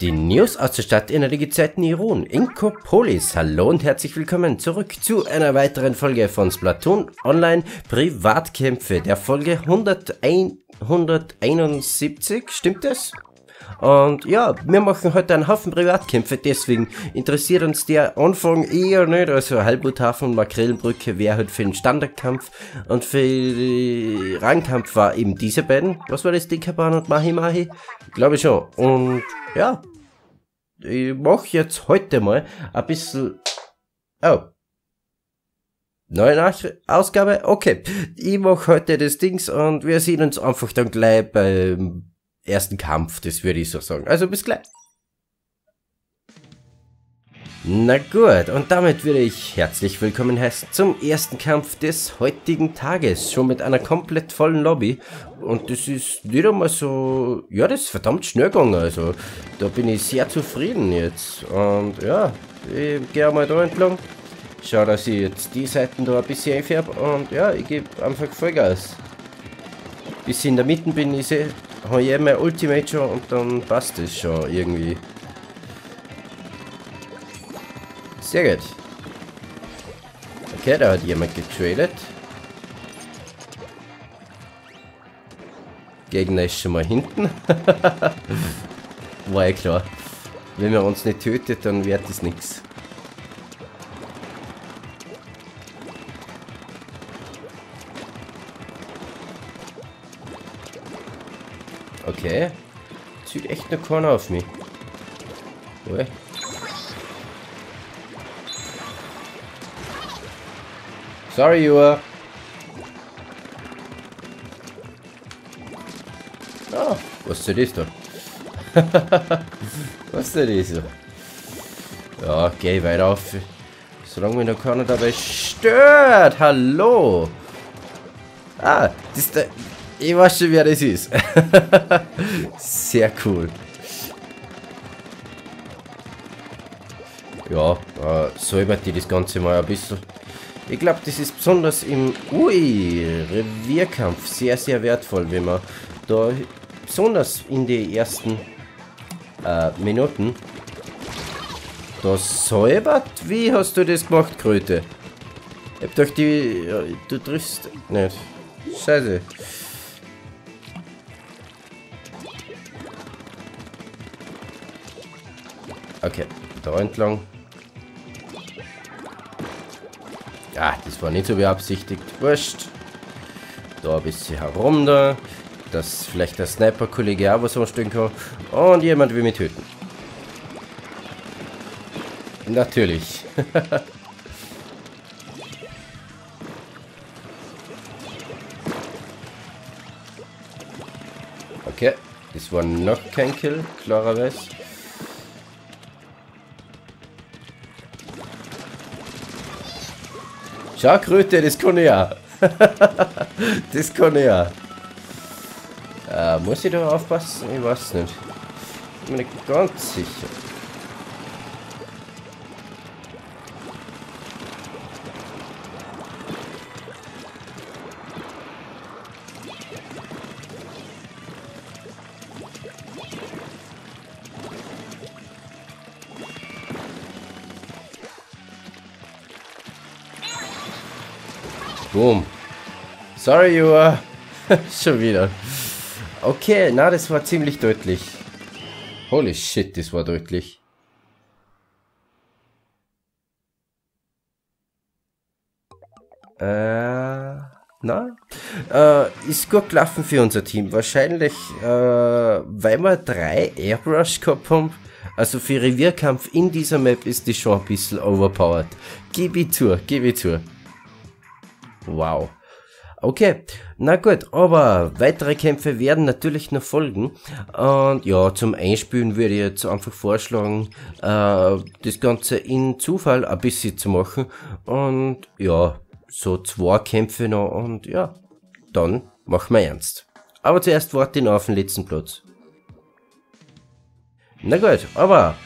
Die News aus der Stadt in der Gezeiten Iron, Inkopolis. Hallo und herzlich willkommen zurück zu einer weiteren Folge von Splatoon Online Privatkämpfe, der Folge 101, 171, stimmt das? Und ja, wir machen heute einen Haufen Privatkämpfe, deswegen interessiert uns der Anfang eher nicht. Also Halbuthafen und Makrellenbrücke wäre halt für den Standardkampf und für den Rangkampf war eben diese beiden. Was war das, Dekaban und Mahi Mahi? Glaube ich schon. Und ja, ich mache jetzt heute mal ein bisschen... Oh. Neue Nach Ausgabe? Okay. Ich mache heute das Dings und wir sehen uns einfach dann gleich beim ersten Kampf, das würde ich so sagen. Also bis gleich. Na gut, und damit würde ich herzlich willkommen heißen zum ersten Kampf des heutigen Tages. Schon mit einer komplett vollen Lobby. Und das ist nicht einmal so... Ja, das ist verdammt schnell gegangen. Also, da bin ich sehr zufrieden jetzt. Und ja, ich gehe mal da entlang. Schau, dass ich jetzt die Seiten da ein bisschen einfärbe. Und ja, ich gebe einfach Vollgas. Bis ich in der Mitte bin, ich habe ich mein Ultimate schon und dann passt es schon irgendwie. Sehr gut. Okay, da hat jemand getradet. Gegner ist schon mal hinten. War ja klar. Wenn er uns nicht tötet, dann wird es nichts. Okay. Zieht echt eine Korne auf mich. Ui. Sorry, Jua. Ah, was ist das da? was ist das da? Ja, geh weiter auf. Solange mir noch keiner dabei stört. Hallo. Ah, das ist der, ich weiß schon, wer das ist. Sehr cool. Ja, äh, säubert die das Ganze mal ein bisschen. Ich glaube, das ist besonders im Ui, Revierkampf sehr, sehr wertvoll, wenn man da besonders in die ersten äh, Minuten das säubert. Wie hast du das gemacht, Kröte? Ich hab doch die... Du triffst nicht. Scheiße. Okay, da entlang. Ja, das war nicht so beabsichtigt. Wurscht. Da ein bisschen herum da. Dass vielleicht der Sniper-Kollege auch was anstellen kann. Und jemand will mich töten. Natürlich. okay, das war noch kein Kill, klarerweise. Schau, Kröte, das kann ich ja. das kann ich ja. Äh, muss ich da aufpassen? Ich weiß nicht. Bin mir nicht ganz sicher. Boom. Sorry, are... Schon wieder. Okay, na, das war ziemlich deutlich. Holy shit, das war deutlich. Äh, na? Äh, ist gut gelaufen für unser Team. Wahrscheinlich, äh, weil wir drei Airbrush gehabt haben. Also für Revierkampf in dieser Map ist die schon ein bisschen overpowered. Gib ich zu, gib ich zu. Wow. Okay, na gut, aber weitere Kämpfe werden natürlich noch folgen. Und ja, zum Einspielen würde ich jetzt einfach vorschlagen, äh, das Ganze in Zufall ein bisschen zu machen. Und ja, so zwei Kämpfe noch und ja, dann machen wir ernst. Aber zuerst warte ich noch auf den letzten Platz. Na gut, aber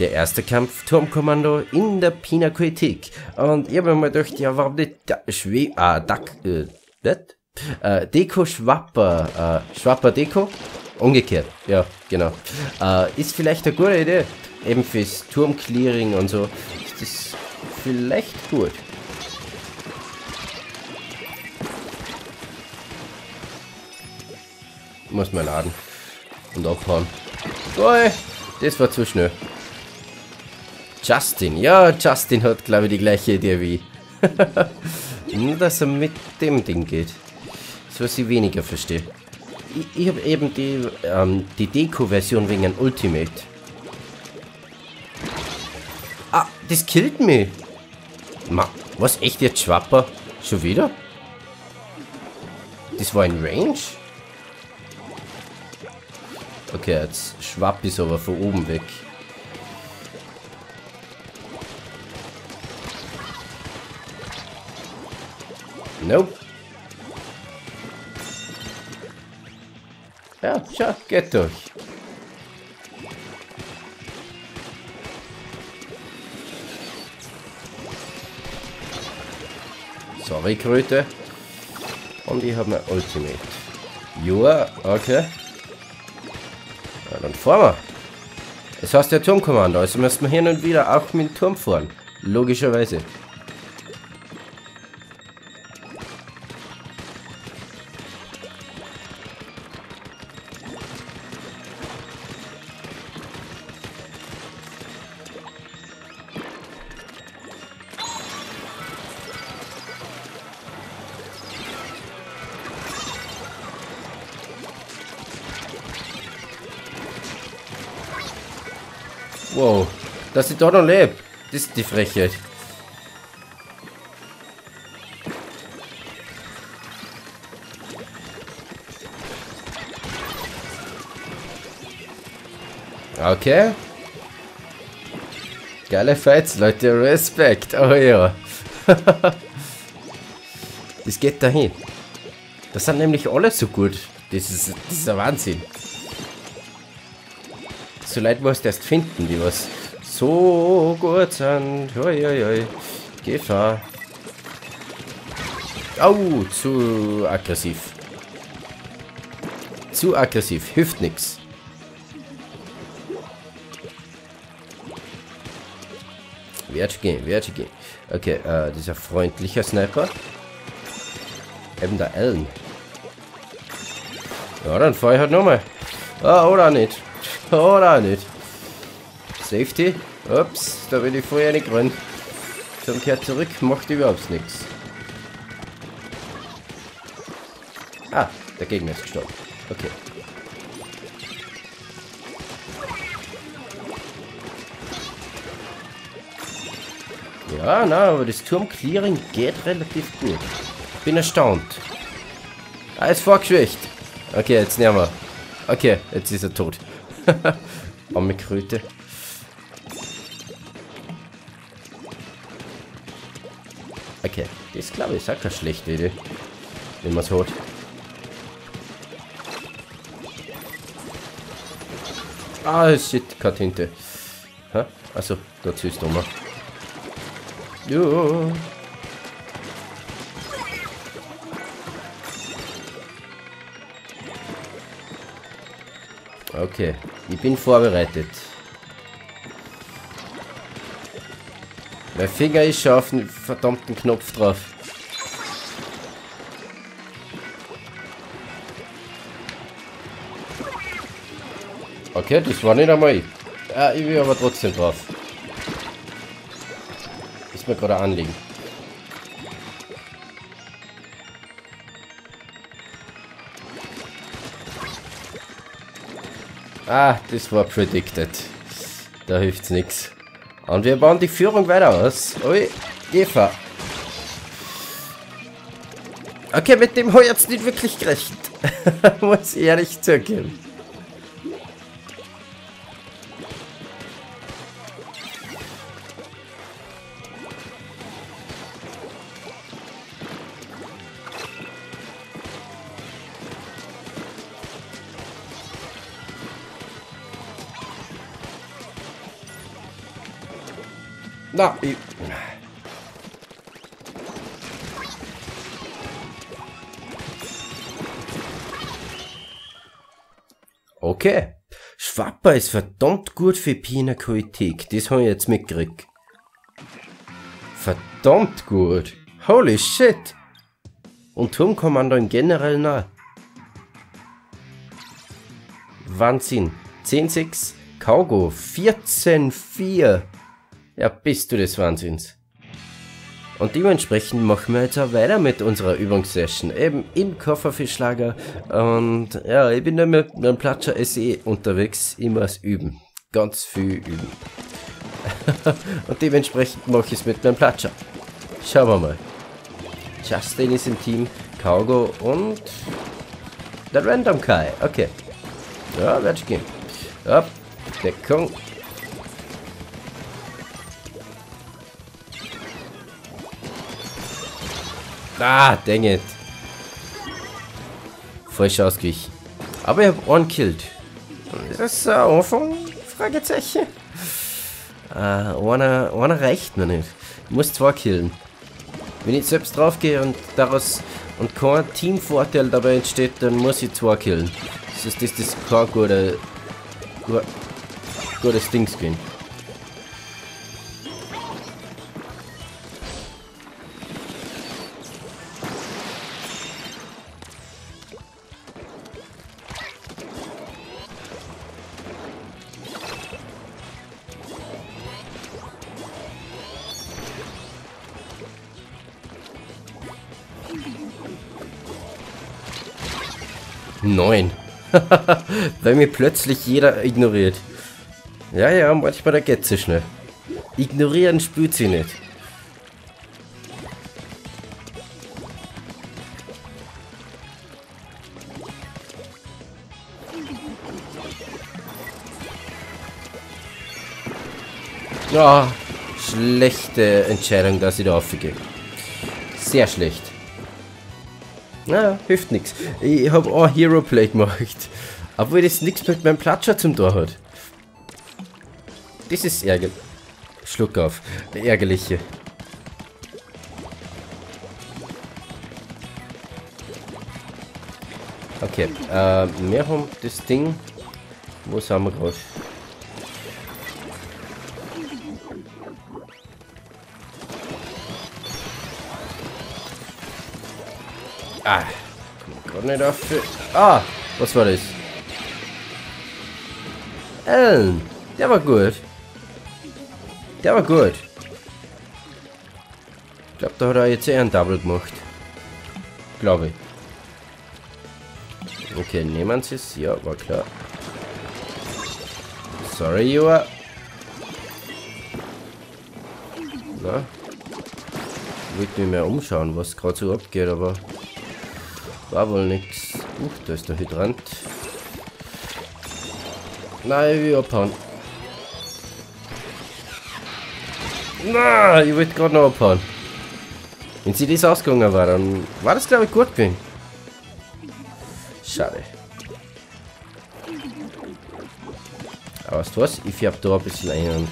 der erste Kampf Turmkommando in der Pinakothek. Und ich habe mir gedacht, ja, warum nicht ah, Dack, äh, das? Äh, Deko Schwapper, äh, Schwapper Deko. Umgekehrt, ja, genau. Äh, ist vielleicht eine gute Idee. Eben fürs Turmclearing und so. Ist das vielleicht gut. Muss man laden. Und abhauen. Oh, das war zu schnell. Justin, ja, Justin hat, glaube ich, die gleiche Idee wie. Nur, dass er mit dem Ding geht. Das, was ich weniger verstehe. Ich, ich habe eben die, ähm, die Deko-Version wegen ein Ultimate. Ah, das killt mich. Ma, was, echt jetzt Schwapper? Schon wieder? Das war in Range? Okay, jetzt schwapp ist aber von oben weg. Nope. Ja, schau, geht durch. Sorry, Kröte. Und ich habe mein Ultimate. Joa, okay. Ja, dann fahren wir. Das heißt der Turmkommando, also müssen wir hin und wieder auch mit dem Turm fahren. Logischerweise. Da noch lebe. Das ist die Frechheit. Okay. Geile Fights, Leute. Respekt. Oh ja. das geht dahin. Das sind nämlich alle so gut. Das ist, das ist ein Wahnsinn so Leute musst erst finden, die was so gut sind. Oi. Gefahr. Au, zu aggressiv. Zu aggressiv, hilft nix. Wert gehen, Wert gehen. Okay, äh, dieser freundliche Sniper. Eben der Ellen. Ja, dann fahr ich halt nochmal. Ah, oder nicht. Oder nicht? Safety. Ups, da bin ich vorher nicht drin. Zum Kehr zurück macht überhaupt nichts. Ah, der Gegner ist gestorben. Okay. Ja, na, aber das Turmclearing geht relativ gut. Bin erstaunt. Ah, ist vorgeschwächt. Okay, jetzt nehmen wir. Okay, jetzt ist er tot. Arme Kröte. Okay, das glaube ich ist auch keine schlechte Idee. Wenn man es hat. Ah, shit, keine Tinte. Hä? Also, dazu ist dummer. Jo. Okay, ich bin vorbereitet. Mein Finger ist schon auf den verdammten Knopf drauf. Okay, das war nicht einmal ich. Ah, ich will aber trotzdem drauf. Ist mir gerade anliegen. Ah, das war predicted. Da hilft's nichts. Und wir bauen die Führung weiter aus. Ui, Eva. Okay, mit dem habe ich jetzt nicht wirklich gerechnet. Muss ich ehrlich zugeben. Na, ich... Okay. Schwapper ist verdammt gut für Pinakoitik. Das habe ich jetzt mitgekriegt. Verdammt gut. Holy shit. Und Turmkommando in generell nah. Wahnsinn. 10-6. Kaugo. 14-4. Ja, bist du des Wahnsinns. Und dementsprechend machen wir jetzt auch weiter mit unserer Übungssession. Eben in Kofferfischlager. Und ja, ich bin nur mit einem Platscher SE unterwegs. Immer das Üben. Ganz viel üben. und dementsprechend mache ich es mit meinem Platscher. Schauen wir mal. Justin ist im Team. Kaugo und der Random Kai. Okay. Ja, werde ich gehen. Ja, Deckung. Ah, dang it. Frisch ausgewichen. Aber ich habe einen killed. Das ist ein Anfang? Fragezeichen. Äh, einer, einer reicht mir nicht. Ich muss zwei killen. Wenn ich selbst drauf gehe und daraus und kein Teamvorteil dabei entsteht, dann muss ich zwei killen. Das ist das, das kein guter, guter, gutes Ding gewesen. Neun. Weil mir plötzlich jeder ignoriert. Ja, ja, manchmal da geht's so schnell. Ignorieren spürt sie nicht. Ja, oh, schlechte Entscheidung, dass ich da aufgehe. Sehr schlecht. Na, hilft nichts. Ich habe auch Hero Play gemacht. Obwohl das nichts mit meinem Platscher zum Tor hat. Das ist ärgerlich. Schluck auf. Ärgerliche. Okay, äh, wir haben das Ding. Wo sind wir gerade? Ah, nicht auf. Ah, was war das? Alan, der war gut. Der war gut. Ich glaube, da hat er jetzt eher ein Double gemacht. Glaube ich. Okay, nehmen Sie es. Ja, war klar. Sorry, Joa. Na? Ich wollte mich mehr umschauen, was gerade so abgeht, aber war wohl nichts. Uh, da ist der Hydrant. Nein, wir abhauen. Na, ich wollte gerade noch abhauen. Wenn sie das ausgegangen war, dann war das glaube ich gut gewesen. Schade. Aber weißt du was? Ich färbe da ein bisschen ein und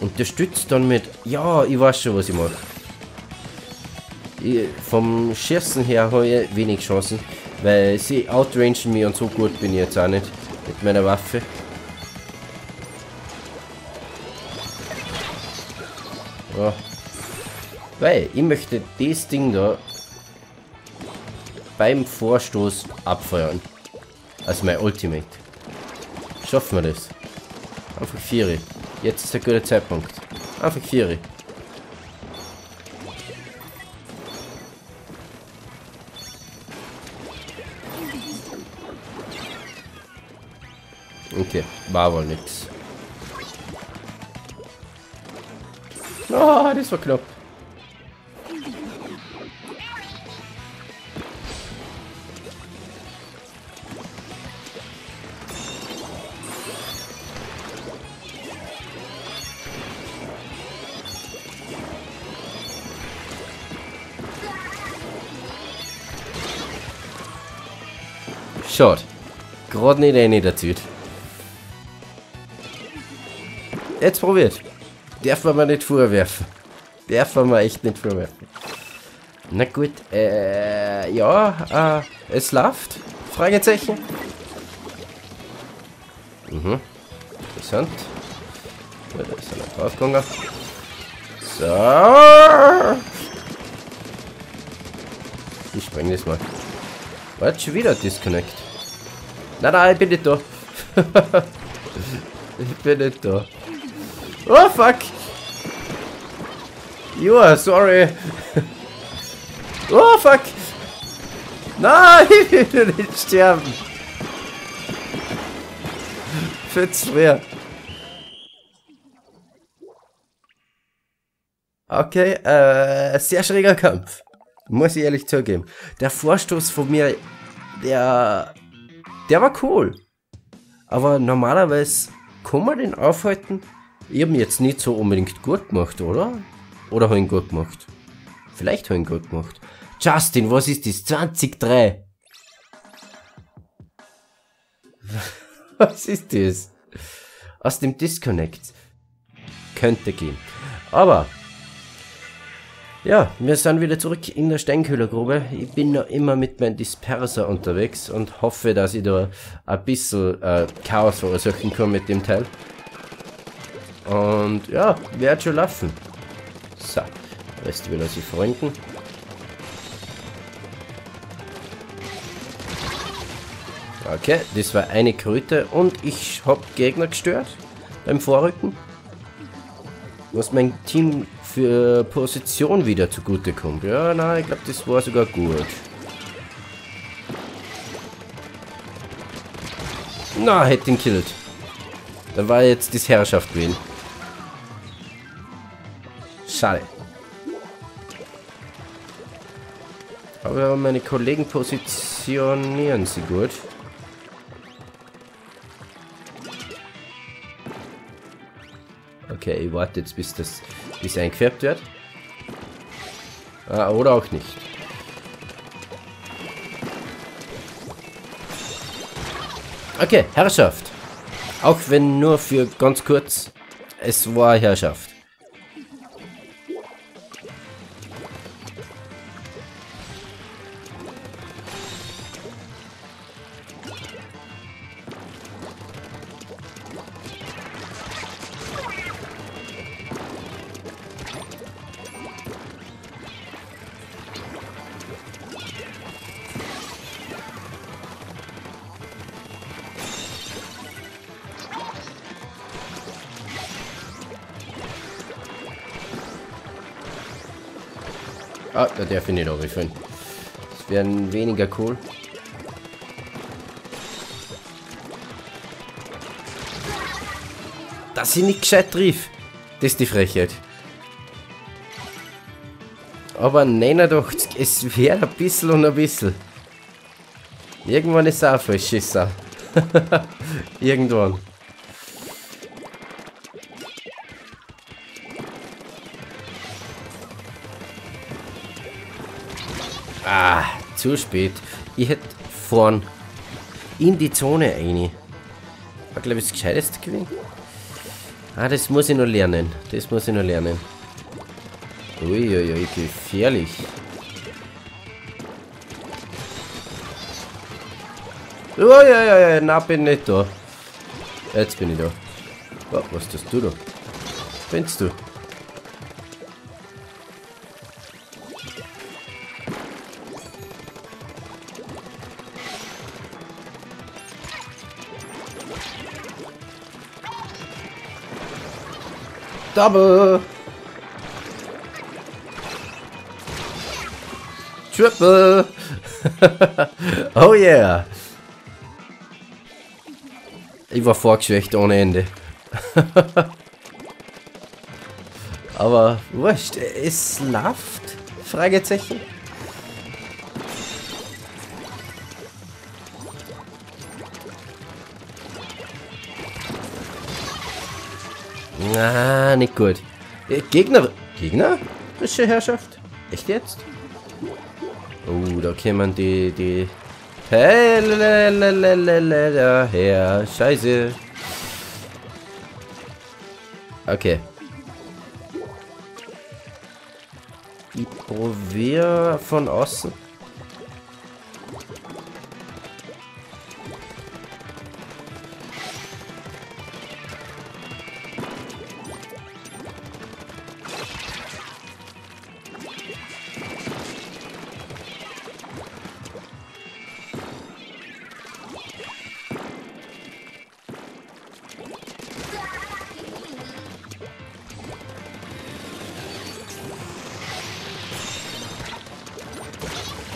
unterstützt dann mit. Ja, ich weiß schon, was ich mache. Vom Schießen her ich wenig Chancen, weil sie outrangen mich und so gut bin ich jetzt auch nicht mit meiner Waffe. Ja. Weil ich möchte das Ding da beim Vorstoß abfeuern. Also mein Ultimate. Schaffen wir das? Einfach 4. Jetzt ist der gute Zeitpunkt. Einfach 4. Okay, war wohl nix. Oh, das war knapp. Schaut. Gerade nicht eine dazu. Jetzt probiert. Darf man nicht vorwerfen. Darf man echt nicht vorwerfen. Na gut, äh, ja, äh, es läuft. Fragezeichen. Mhm. Interessant. Ja, da ist einer draufgegangen. So. Ich spreng das mal. Warte, schon wieder Disconnect. Nein, nein, ich bin nicht da. ich bin nicht da. Oh, fuck. Joa, sorry. oh, fuck. Nein, ich will nicht sterben. Fitz schwer. Okay, äh, sehr schräger Kampf. Muss ich ehrlich zugeben. Der Vorstoß von mir, der, der war cool. Aber normalerweise kann man den aufhalten. Ich habe ihn jetzt nicht so unbedingt gut gemacht, oder? Oder habe ich ihn gut gemacht? Vielleicht habe ich ihn gut gemacht. Justin, was ist das? 20-3. was ist das? Aus dem Disconnect. Könnte gehen. Aber ja, wir sind wieder zurück in der Steinköhlergrube. Ich bin noch immer mit meinem Disperser unterwegs und hoffe, dass ich da ein bisschen äh, Chaos verursachen kann mit dem Teil. Und ja, wird schon laufen. So, Rest will er sich freunden. Okay, das war eine Kröte und ich habe Gegner gestört beim Vorrücken. Was mein Team für Position wieder zugute kommt. Ja, nein, ich glaube, das war sogar gut. Na, hätte ihn killt. Da war jetzt das Herrschaft gewesen. Schade. Aber meine Kollegen positionieren sie gut. Okay, ich warte jetzt, bis das bis eingefärbt wird. Ah, oder auch nicht. Okay, Herrschaft. Auch wenn nur für ganz kurz. Es war Herrschaft. Ah, der auch ich finde. Das wäre weniger cool. Dass sie nicht gescheit triff. Das ist die Frechheit. Aber 89, es wäre ein bisschen und ein bisschen. Irgendwann ist er auch falsch, Schisser. Irgendwann. Zu spät. Ich hätte vorn in die Zone rein. War, glaube ich, das Gescheiteste gewesen. Ah, das muss ich noch lernen. Das muss ich noch lernen. Uiuiui, ui, gefährlich. Ja, na, bin nicht da. Jetzt bin ich da. Oh, was tust du da? Findest du? Double. Triple. oh yeah. Ich war vorgeschwächt ohne Ende. Aber wurscht, es läuft? Fragezeichen. Na, nicht gut. Äh, Gegner. Gegner? Frische Herrschaft? Echt jetzt? Oh, da kämen die, die... Daher. Scheiße. Okay. Ich probiere von außen.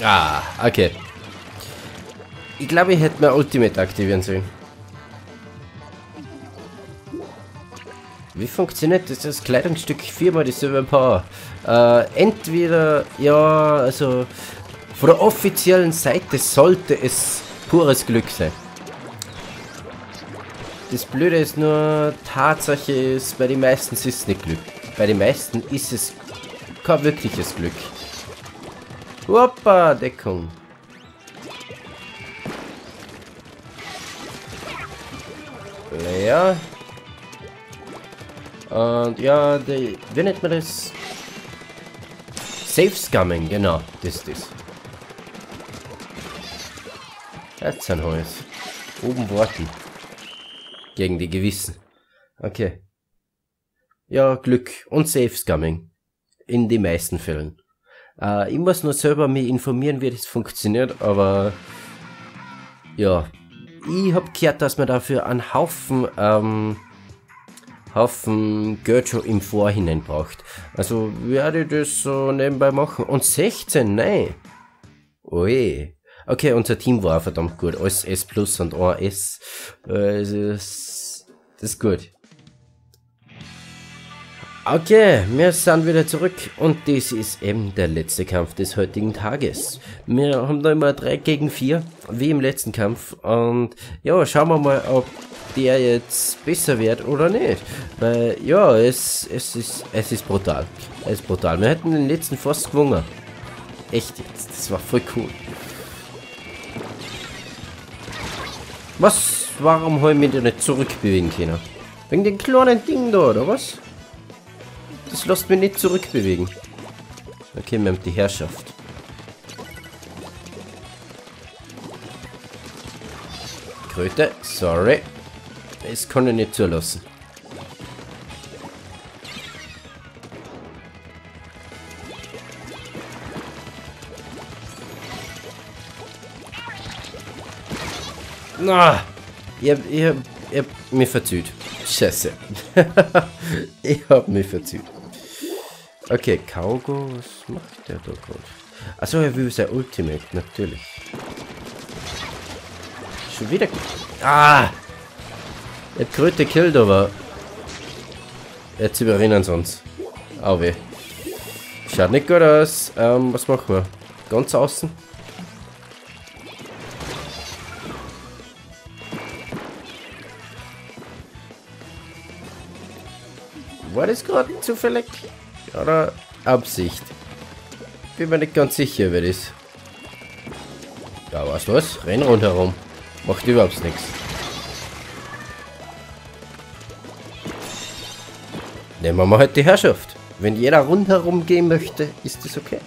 Ah, okay. Ich glaube, ich hätte mir Ultimate aktivieren sollen. Wie funktioniert das, das Kleidungsstück viermal dieselbe Power? Äh, entweder, ja, also von der offiziellen Seite sollte es pures Glück sein. Das Blöde ist nur, Tatsache ist, bei den meisten ist es nicht Glück. Bei den meisten ist es kein wirkliches Glück. Hoppa, Deckung. Ja. Und ja, die, wie nennt man das? Safe Scumming, genau, das ist das. Jetzt ein Holz. Oben warten. Gegen die Gewissen. Okay. Ja, Glück und Safe Scumming. In den meisten Fällen. Äh, ich muss nur selber mich informieren, wie das funktioniert, aber ja, ich hab gehört, dass man dafür einen Haufen, ähm, Haufen Geld im Vorhinein braucht. Also werde ich das so nebenbei machen. Und 16, nein. Oje. Okay, unser Team war verdammt gut. Alles S plus und ein S. Äh, das, ist, das ist gut. Okay, wir sind wieder zurück und das ist eben der letzte Kampf des heutigen Tages. Wir haben da immer 3 gegen 4, wie im letzten Kampf und ja, schauen wir mal, ob der jetzt besser wird oder nicht. Weil ja, es, es, ist, es ist brutal. Es ist brutal. Wir hätten den letzten fast gewonnen. Echt jetzt, das war voll cool. Was? Warum habe ich mich da nicht zurückbewegen können? Wegen den kleinen Ding da, oder was? Das lässt mich nicht zurückbewegen. Okay, wir haben die Herrschaft. Kröte, sorry. Das kann ich nicht zulassen. Na, hab, ich hab mich verzüht. Scheiße. ich hab mich verzüht. Okay, Kaugo, was macht der da gerade? Achso, er will sein Ultimate, natürlich. Schon wieder... Ah! Er hat Kröte killt, aber... Jetzt überrennen sie uns. Au weh. Schaut nicht gut aus. Ähm, was machen wir? Ganz außen? War das gerade zufällig? Oder Absicht? Bin mir nicht ganz sicher, wer das. Ja, was was? Renn rundherum. Macht überhaupt nichts. Nehmen wir mal halt die Herrschaft. Wenn jeder rundherum gehen möchte, ist das okay.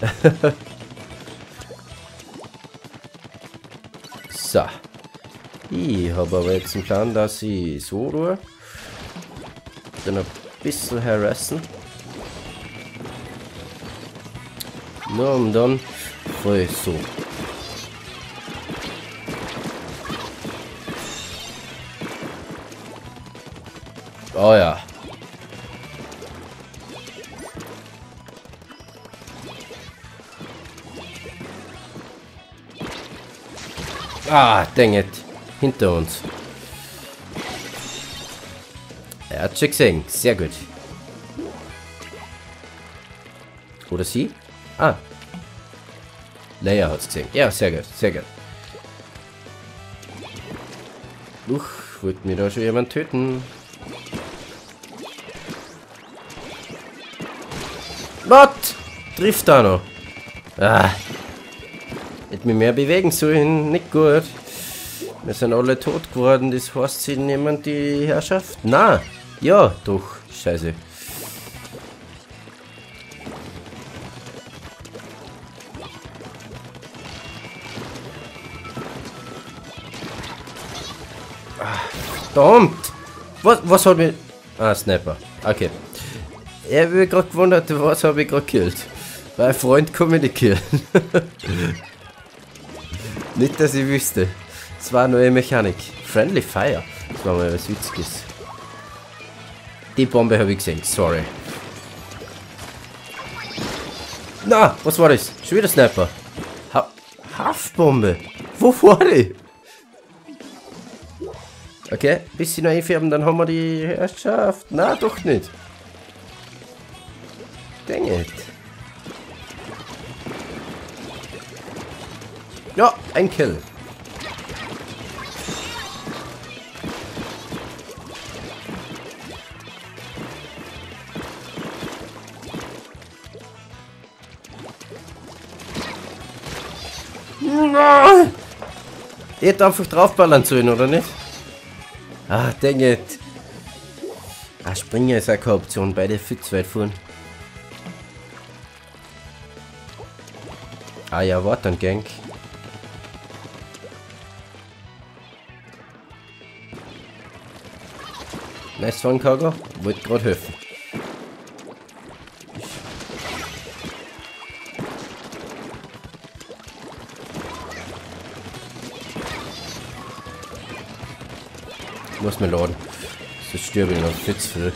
so. Ich habe aber jetzt einen Plan, dass ich so ruhe den ein bisschen harassen. Um dann voll so. Oh ja. Ah, dang it. Hinter uns. Er hat schon gesehen. Sehr gut. Oder sie? Ah. Leia hat es gesehen. Ja, sehr gut. Sehr gut. Uch, wollte mir da schon jemand töten. Was? Trifft da noch. Ah. Hätte mich mehr bewegen sollen. Nicht gut. Wir sind alle tot geworden. Das heißt, sie nehmen die Herrschaft? Na. Ja, doch. Scheiße. Verdammt! Was, was hat mir... Ah, Sniper. Okay. Ich habe gerade gewundert, was habe ich gerade gekillt. Mein Freund kann mich nicht killen. nicht, dass ich wüsste. Es war eine Mechanik. Friendly Fire. Das war mal was Witziges. Die Bombe habe ich gesehen, sorry. Na, was war das? Schon wieder Sniper. Haftbombe. Wo war die? Okay, bisschen einfärben, dann haben wir die Herrschaft. Na, doch nicht. Dang it. Ja, ein Kill. Ich hätte einfach draufballern sollen, oder nicht? Ah, dang it. Ah, Springen ist auch keine Option, beide viel zu weit fahren. Ah ja, warte dann, Gang. Nice one, Kago. Wollte gerade helfen. Muss mir laden. Das stirbe ich noch viel.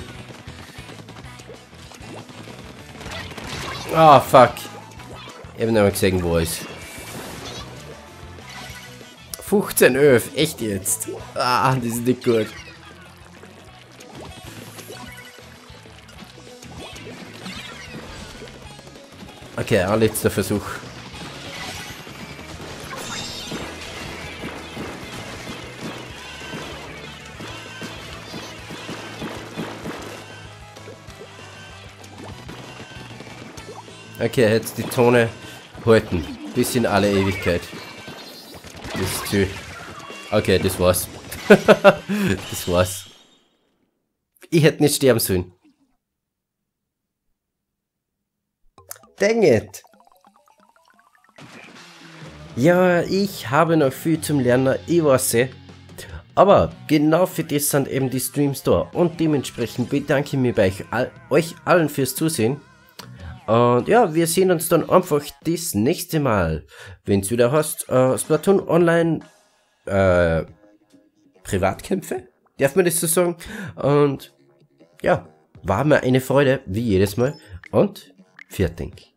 Ah, oh, fuck. Ich habe nicht gesehen, wo er ist. 15 Öf, echt jetzt. Ah, das ist nicht gut. Okay, ein letzter Versuch. Okay, jetzt die Zone halten. Bis in alle Ewigkeit. Das ist Okay, das war's. das war's. Ich hätte nicht sterben sollen. Dang it. Ja, ich habe noch viel zum Lernen, ich weiß eh. Aber genau für das sind eben die Streams da. Und dementsprechend bedanke ich mich bei euch, all, euch allen fürs Zusehen. Und ja, wir sehen uns dann einfach das nächste Mal, wenn es wieder hast, äh, Splatoon Online äh, Privatkämpfe, darf man das so sagen? Und ja, war mir eine Freude, wie jedes Mal. Und vielen Dank.